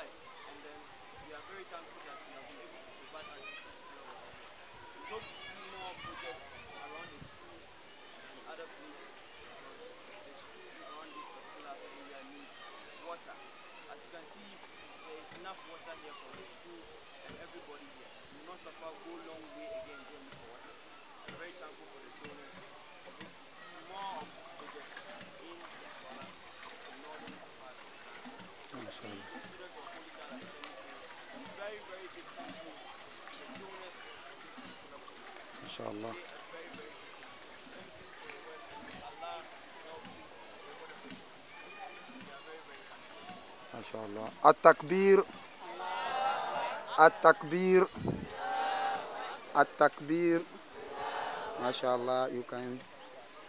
life. And then we are very thankful that we have been able to provide this. We hope to see more projects around the schools and other places because the schools around this particular area need water. As you can see, there is enough water here for the school and everybody here. We will not suffer go long way again going for water. I'm very thankful for the donors. We hope to see more of this project in the Sawla, the northern part of Ghana. MashaAllah. The students of Holy Child Academy say a very, very big thank you to the donors of this particular project. MashaAllah. Say a very, very big thank you for your work. Allah help you. whatever you do. We are very, very thankful. MashaAllah. At-takbir. At-takbir. At-takbir. MashaAllah. You can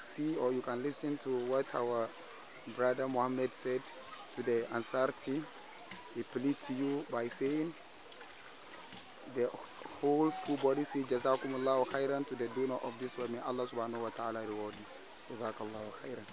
see or you can listen to what our brother Muhammad said to the Ansaar team. He plead to you by saying, the whole school body say Jazakumullahu khairan to the donor of this one. May Allah subhanahu wa ta'ala reward you. Jazakallahu khairan.